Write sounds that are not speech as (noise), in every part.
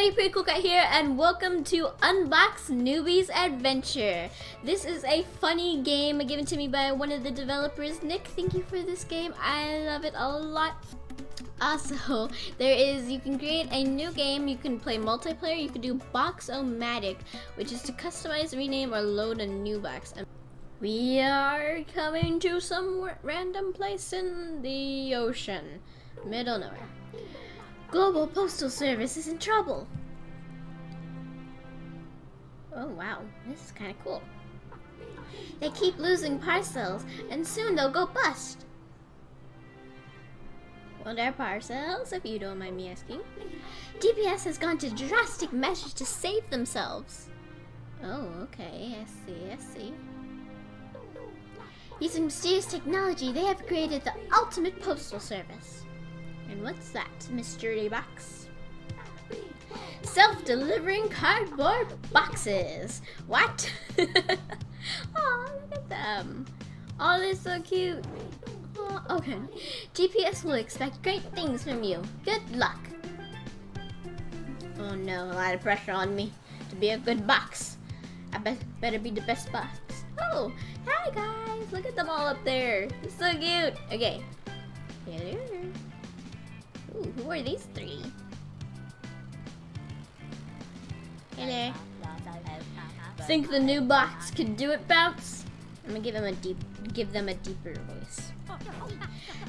everybody, Pretty Cool Cat here, and welcome to Unbox Newbie's Adventure. This is a funny game given to me by one of the developers. Nick, thank you for this game. I love it a lot. Also, there is, you can create a new game, you can play multiplayer, you can do Box-O-Matic, which is to customize, rename, or load a new box. We are coming to some random place in the ocean, middle nowhere. Global Postal Service is in trouble. Oh wow, this is kind of cool. They keep losing parcels, and soon they'll go bust. Well, they're parcels, if you don't mind me asking. GPS has gone to drastic measures to save themselves. Oh, okay, I see, I see. Using mysterious technology, they have created the ultimate postal service. And what's that, mystery box? Self-delivering cardboard boxes. What? (laughs) oh, look at them. Oh, they're so cute. Oh, okay. GPS will expect great things from you. Good luck. Oh no, a lot of pressure on me to be a good box. I be better be the best box. Oh, hi guys. Look at them all up there. So cute. Okay. Hello. Ooh, who are these three? Hello. Think the new box can do it, Bounce? I'm gonna give them a deep, give them a deeper voice.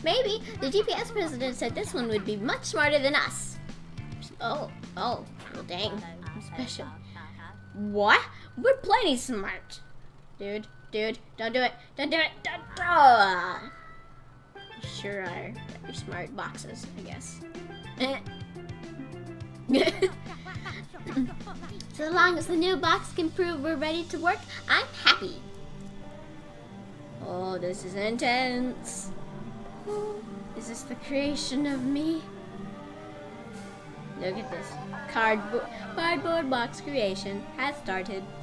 Maybe the GPS president said this one would be much smarter than us. Oh, oh, well, dang, I'm special. What? We're plenty smart, dude. Dude, don't do it. Don't do it. Don't. Oh sure are very smart boxes, I guess. (laughs) (laughs) (laughs) so long as the new box can prove we're ready to work, I'm happy. Oh, this is intense. Is this the creation of me? Look at this. Cardboard, cardboard box creation has started. (gasps)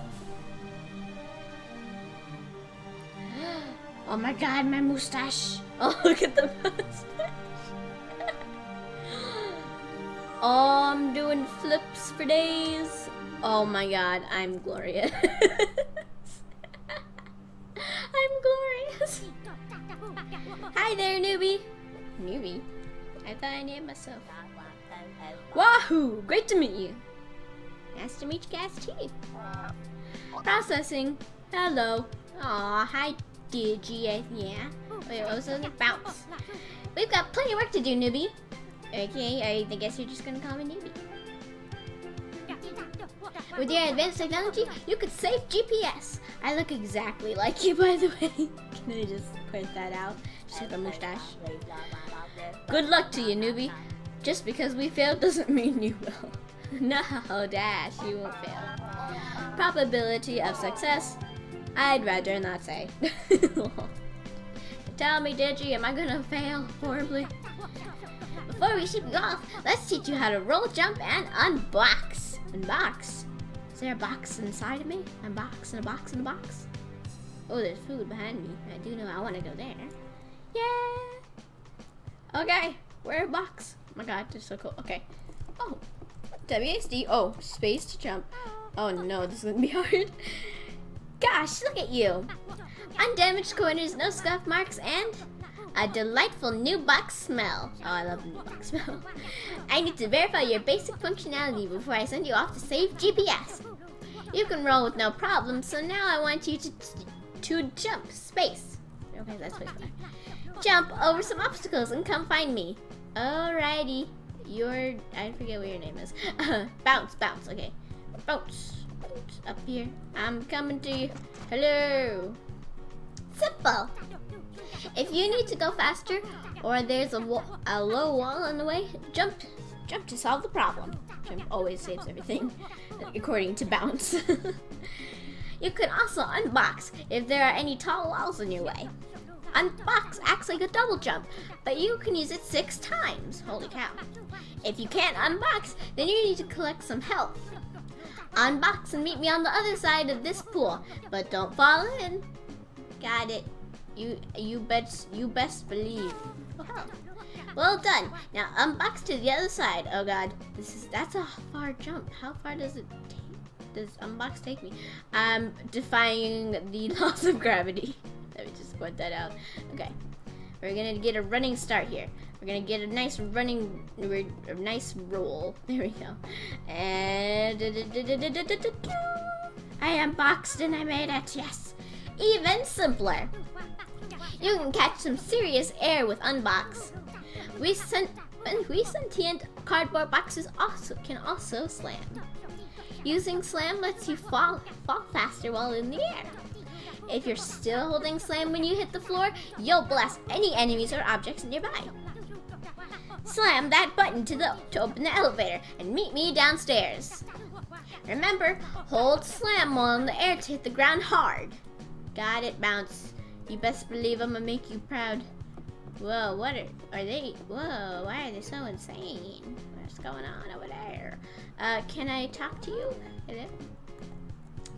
Oh my god, my mustache. (laughs) Oh, look at the mustache. Oh, I'm doing flips for days. Oh my god, I'm glorious. (laughs) I'm glorious. Hi there, newbie. Newbie? I thought I named myself. Wahoo! Great to meet you. Nice to meet you guys too. Processing. Hello. Aw, hi, Digi. Yeah. Wait, what was the bounce? We've got plenty of work to do, newbie. Okay, I guess you're just gonna call me newbie. With your advanced technology, you could save GPS. I look exactly like you, by the way. (laughs) Can I just point that out? Just have a mustache. Good luck to you, newbie. Just because we failed doesn't (laughs) mean you will. (laughs) no, Dash, you won't fail. Probability of success, I'd rather not say. Tell me, Digi, am I gonna fail horribly? Before we ship you off, let's teach you how to roll, jump, and unbox. Unbox? Is there a box inside of me? Unbox and a box and a box? Oh, there's food behind me. I do know I want to go there. Yeah. Okay, where a box? Oh my god, this is so cool. Okay. Oh, WASD. Oh, space to jump. Oh no, this is gonna be (laughs) hard. Gosh, look at you. Undamaged corners, no scuff marks, and a delightful new box smell. Oh, I love the new box smell. (laughs) I need to verify your basic functionality before I send you off to save GPS. You can roll with no problem, so now I want you to to jump space. Okay, that's way far. Jump over some obstacles and come find me. Alrighty. Your I forget what your name is. (laughs) bounce, bounce. Okay, bounce, bounce up here. I'm coming to you. Hello. Simple. If you need to go faster or there's a, a low wall in the way, jump jump to solve the problem. Jump always saves everything, according to Bounce. (laughs) you can also unbox if there are any tall walls in your way. Unbox acts like a double jump, but you can use it six times. Holy cow. If you can't unbox, then you need to collect some health. Unbox and meet me on the other side of this pool, but don't fall in. Got it. You you bet you best believe. (laughs) Well done. Now unbox to the other side. Oh god, this is that's a far jump. How far does it take? Does unbox take me? I'm defying the (laughs) laws of gravity. (laughs) Let me just point that out. Okay, we're gonna get a running start here. We're gonna get a nice running, a nice roll. There we go. And I unboxed and I made it. Yes, even simpler. You can catch some serious air with unbox. We sent we sentient cardboard boxes also can also slam. Using slam lets you fall fall faster while in the air. If you're still holding slam when you hit the floor, you'll blast any enemies or objects nearby. Slam that button to the to open the elevator and meet me downstairs. Remember, hold slam while in the air to hit the ground hard. Got it, bounce. You best believe I'm gonna make you proud. Whoa, what are, are they? Whoa, why are they so insane? What's going on over there? Uh, can I talk to you? Hello?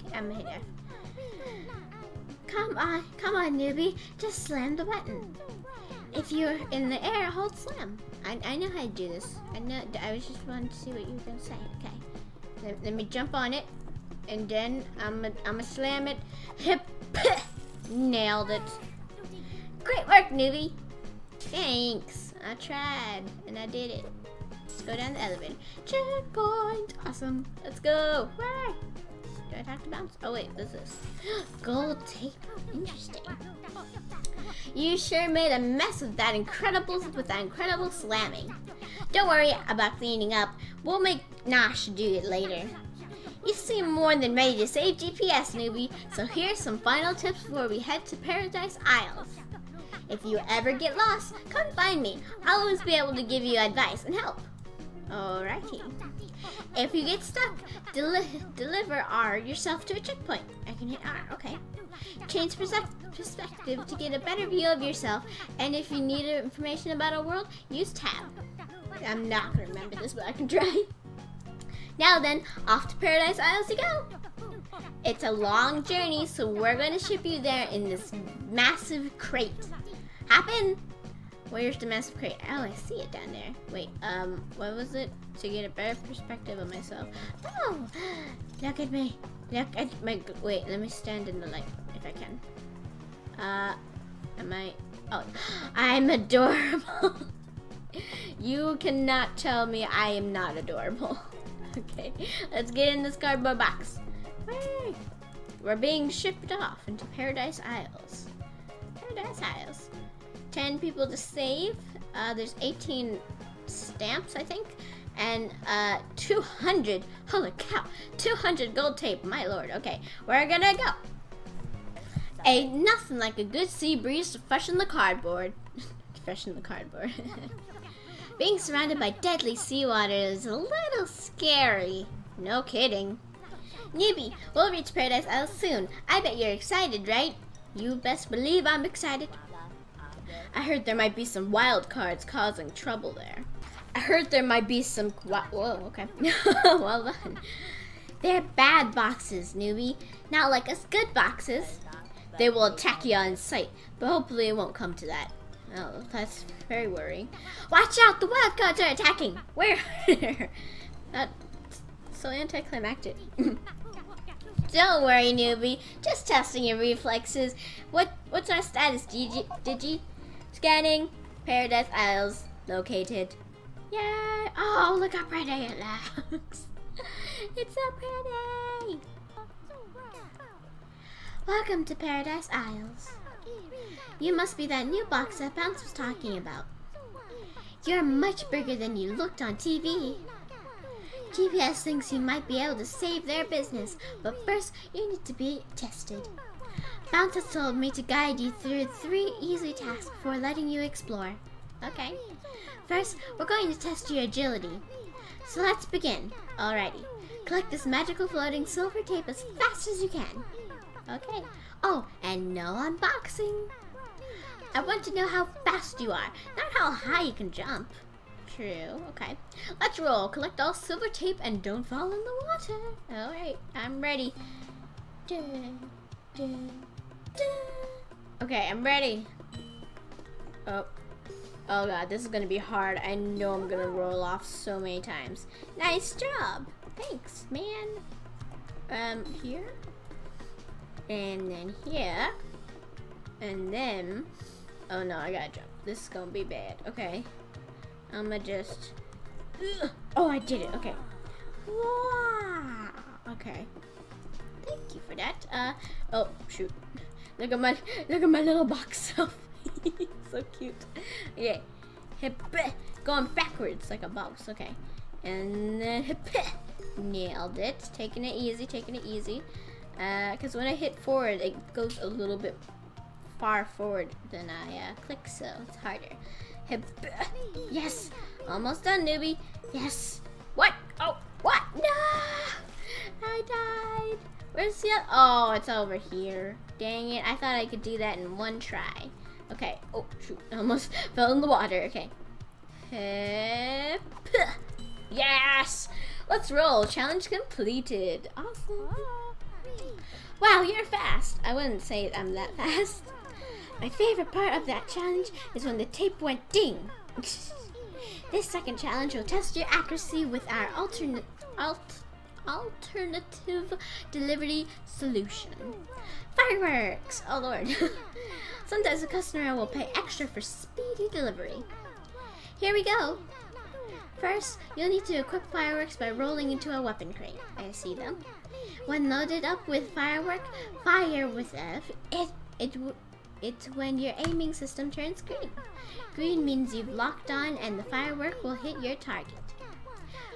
Okay, I'm here. Come on, come on, newbie. Just slam the button. If you're in the air, hold slam. I, I know how to do this. I know. I was just wanting to see what you were gonna say. Okay. Let, let me jump on it, and then I'm I'm gonna slam it. Hip. (laughs) Nailed it. Great work, newbie. Thanks. I tried, and I did it. Let's go down the elevator. Checkpoint. Awesome. Let's go. Where? Do I have to bounce? Oh wait, what's this? (gasps) Gold tape. Interesting. You sure made a mess of that incredible with that incredible slamming. Don't worry about cleaning up. We'll make Nosh do it later. You seem more than ready to save GPS, newbie, so here's some final tips before we head to Paradise Isles. If you ever get lost, come find me. I'll always be able to give you advice and help. Alrighty. If you get stuck, deli deliver R yourself to a checkpoint. I can hit R, okay. Change perspective to get a better view of yourself, and if you need information about a world, use tab. I'm not gonna remember this, but I can try. Now then, off to Paradise Isles you go. It's a long journey, so we're going to ship you there in this massive crate. Hop in. Where's the massive crate? Oh, I see it down there. Wait, um, what was it? To get a better perspective of myself. Oh, look at me. Look at my, wait, let me stand in the light if I can. Uh, am I, oh, (gasps) I'm adorable. (laughs) you cannot tell me I am not adorable. (laughs) (laughs) okay, let's get in this cardboard box. We're being shipped off into Paradise Isles. Paradise Isles. 10 people to save. Uh, there's 18 stamps, I think. And uh, 200, holy cow, 200 gold tape, my lord. Okay, we're gonna go. Ain't nothing like a good sea breeze to freshen the cardboard. (laughs) freshen the cardboard. (laughs) Being surrounded by deadly seawater is a little scary. No kidding. Newbie, we'll reach Paradise Isle soon. I bet you're excited, right? You best believe I'm excited. I heard there might be some wild cards causing trouble there. I heard there might be some... Whoa, okay. (laughs) well done. They're bad boxes, newbie. Not like us good boxes. They will attack you on sight, but hopefully it won't come to that. Oh, that's very worrying. Watch out! The wild cards are attacking! Where? (laughs) That's so anticlimactic. (laughs) Don't worry, newbie. Just testing your reflexes. What What's our status? Digi? Scanning. Paradise Isles located. Yay! Oh, look how pretty it looks. (laughs) it's so pretty. Welcome to Paradise Isles. You must be that new box that Bounce was talking about. You're much bigger than you looked on TV. GPS thinks you might be able to save their business, but first you need to be tested. Bounce has told me to guide you through three easy tasks before letting you explore. Okay. First, we're going to test your agility. So let's begin. Alrighty. Collect this magical floating silver tape as fast as you can. Okay. Oh, and no unboxing. I want to know how fast you are, not how high you can jump. True, okay. Let's roll. Collect all silver tape and don't fall in the water. Alright, I'm ready. Okay, I'm ready. Oh. Oh god, this is gonna be hard. I know I'm gonna roll off so many times. Nice job. Thanks, man. Um, here. And then here. And then, oh no, I gotta jump. This is gonna be bad. Okay. I'm gonna just, ugh. oh, I did it. Okay. Wow. Okay. Thank you for that. Uh, oh, shoot. Look at my, look at my little box (laughs) self. so cute. Okay. Hip, going backwards like a box. Okay. And then hip, nailed it. Taking it easy, taking it easy. Uh, cause when I hit forward, it goes a little bit far forward than I uh, click, so it's harder. Hip, yes, almost done, newbie. Yes. What? Oh, what? No, I died. Where's the? Oh, it's over here. Dang it! I thought I could do that in one try. Okay. Oh shoot! I (laughs) almost fell in the water. Okay. Hip. Yes. Let's roll. Challenge completed. Awesome. Wow, you're fast. I wouldn't say I'm that fast. My favorite part of that challenge is when the tape went ding. (laughs) this second challenge will test your accuracy with our alternate alt, alternative delivery solution. Fireworks! Oh lord. (laughs) Sometimes a customer will pay extra for speedy delivery. Here we go. First, you'll need to equip fireworks by rolling into a weapon crate. I see them. When loaded up with firework, fire with F, it, it, it's when your aiming system turns green. Green means you've locked on and the firework will hit your target.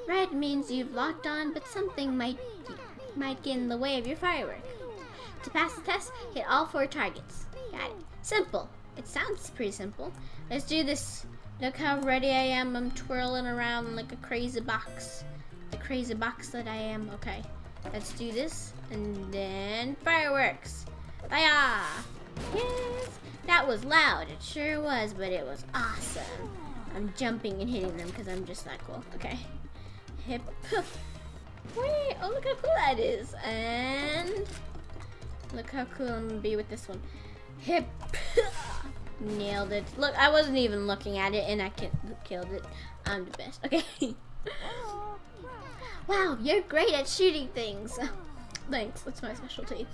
Red means you've locked on but something might, might get in the way of your firework. To pass the test, hit all four targets. Got it. Simple. It sounds pretty simple. Let's do this. Look how ready I am. I'm twirling around like a crazy box. The crazy box that I am. Okay. Let's do this. And then fireworks. Fire! Yes! That was loud. It sure was, but it was awesome. I'm jumping and hitting them because I'm just that cool. Okay. Hip. Wait, oh look how cool that is. And look how cool I'm gonna be with this one. Hip. Nailed it. Look, I wasn't even looking at it and I killed it. I'm the best. Okay. (laughs) wow, you're great at shooting things. (laughs) Thanks, that's my specialty.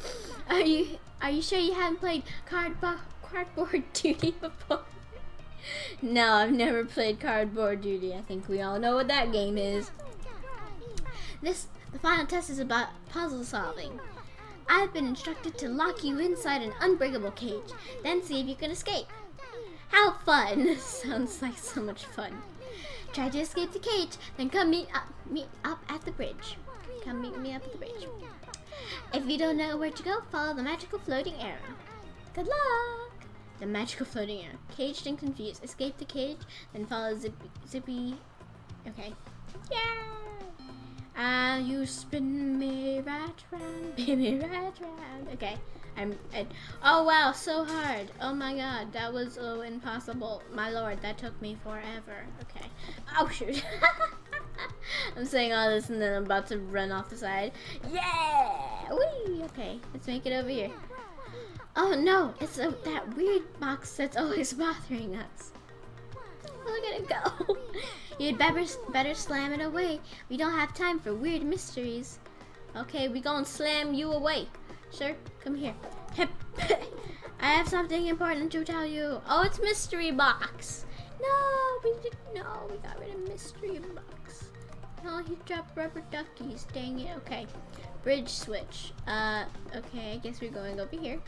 Are you are you sure you haven't played cardboard cardboard (laughs) duty before? no, I've never played cardboard duty. I think we all know what that game is. This the final test is about puzzle solving. I've been instructed to lock you inside an unbreakable cage, then see if you can escape. How fun! (laughs) Sounds like so much fun. Try to escape the cage, then come meet up, meet up at the bridge. Come meet me up at the bridge. If you don't know where to go, follow the magical floating arrow. Good luck! The magical floating arrow. Caged and confused. Escape the cage, then follow Zippy. zippy. Okay. Yeah! Uh, you spin me right round, (laughs) spin me right round. Okay, I'm. I, oh wow, so hard. Oh my god, that was so impossible. My lord, that took me forever. Okay. Oh shoot. (laughs) I'm saying all this and then I'm about to run off the side. Yeah! Whee! Okay, let's make it over here. Oh no, it's that weird box that's always (laughs) bothering us. Look at it go. You'd better, better slam it away. We don't have time for weird mysteries. Okay, we gonna slam you away. Sir, come here. (laughs) I have something important to tell you. Oh, it's mystery box. No, we didn't know. We got rid of mystery box. No, he dropped rubber duckies. Dang it. Okay. Bridge switch. Uh, okay, I guess we're going over here.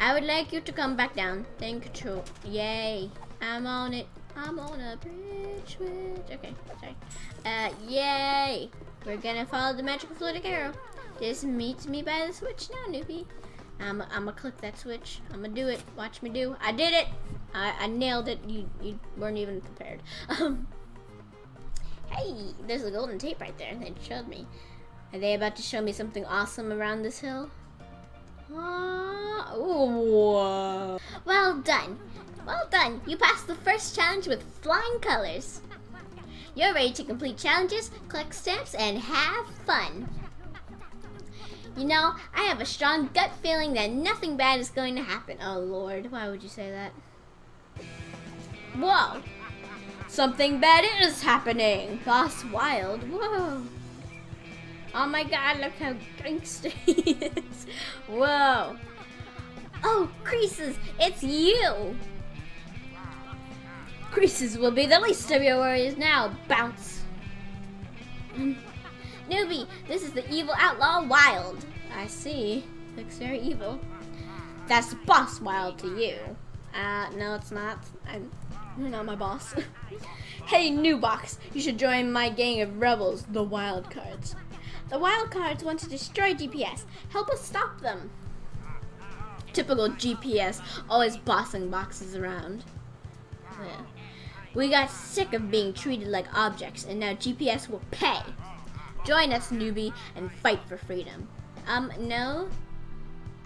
I would like you to come back down. Then control. Yay. I'm on it. I'm on a bridge switch. Okay, sorry. Uh, yay! We're gonna follow the magical floating arrow. This meets me by the switch now, newbie. I'm, I'm gonna click that switch. I'm gonna do it. Watch me do. I did it! I, I nailed it. You, you weren't even prepared. (laughs) Um, hey, there's a golden tape right there. They showed me. Are they about to show me something awesome around this hill? Uh. Well done. Well done! You passed the first challenge with flying colors. You're ready to complete challenges, collect stamps, and have fun. You know, I have a strong gut feeling that nothing bad is going to happen. Oh, Lord. Why would you say that? Whoa. Something bad is happening. Boss Wild. Whoa. Oh my god, look how gangster (laughs) he is. Whoa. Oh, Creases, it's you. Creases will be the least of your worries now. Bounce. Mm. Newbie, this is the evil outlaw Wild. I see. Looks very evil. That's Boss Wild to you. Uh, no, it's not. I'm, you're (laughs) not my boss. (laughs) hey, new box, you should join my gang of rebels, the Wildcards. The Wildcards want to destroy GPS. Help us stop them. Typical GPS, always bossing boxes around. Yeah. We got sick of being treated like objects, and now GPS will pay. Join us, newbie, and fight for freedom. Um, no.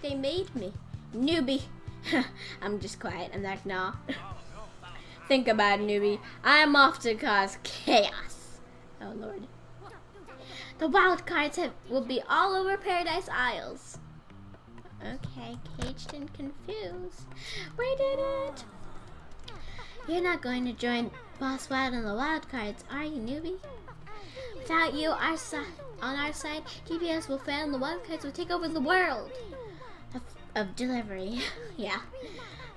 They made me. Newbie. (laughs) I'm just quiet. I'm like, no. (laughs) Think about it, newbie. I'm off to cause chaos. Oh, Lord. The wild cards have, will be all over Paradise Isles. Okay, caged and confused. We did it! You're not going to join Boss Wild and the wild cards, are you, newbie? Without you our on our side, GPS will fail and the wildcards will take over the world of, of delivery. (laughs) yeah.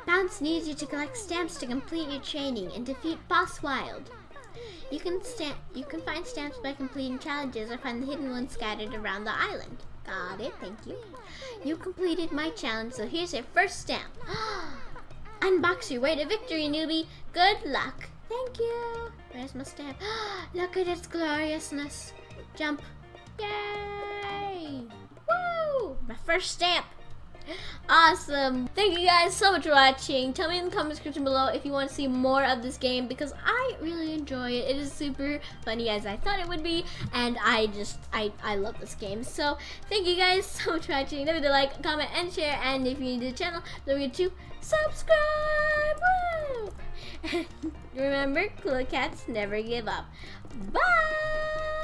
Bounce needs you to collect stamps to complete your training and defeat Boss Wild. You can stamp you can find stamps by completing challenges or find the hidden ones scattered around the island. Got it, thank you. You completed my challenge, so here's your first stamp. (gasps) Ah! Unbox your way to victory, newbie. Good luck. Thank you. Where's my stamp? (gasps) Look at its gloriousness. Jump. Yay! Woo! My first stamp. Awesome. Thank you guys so much for watching. Tell me in the comment section below if you want to see more of this game because I really enjoy it. It is super funny as I thought it would be and I just, I, I love this game. So thank you guys (laughs) so much for watching. Don't forget to like, comment, and share. And if you're new to the channel, don't forget to subscribe. (laughs) Remember, cool cats never give up. Bye!